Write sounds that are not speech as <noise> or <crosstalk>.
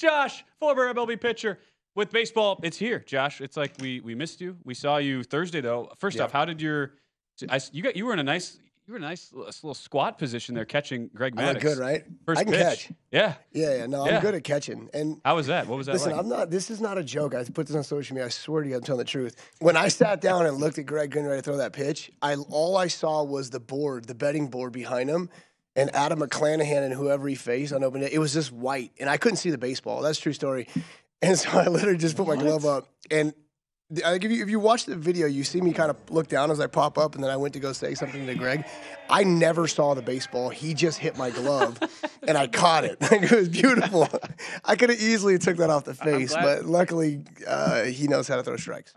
Josh, former MLB pitcher with baseball. It's here, Josh. It's like we we missed you. We saw you Thursday though. First Yeah. off, how did your I, you got you were in a nice you were in a nice little squat position there catching Greg Maddux. look good, right? First I can pitch. catch. Yeah. Yeah, yeah. No, Yeah. I'm good at catching. And How was that? What was that listen, like? I'm not. This is not a joke. I put this on social media. I swear to you, I'm telling the truth. When I sat down and looked at Greg getting ready to throw that pitch, I all I saw was the board, the betting board behind him, and Adam McClanahan and whoever he faced on open day. It was just white, and I couldn't see the baseball. That's a true story. <laughs> And so I literally just put my glove up and. I if you, if you watch the video, you see me kind of look down as I pop up, and then I went to go say something to Greg. I never saw the baseball. He just hit my glove, <laughs> and I caught it. <laughs> It was beautiful. I could have easily took that off the face, but luckily uh, he knows how to throw strikes.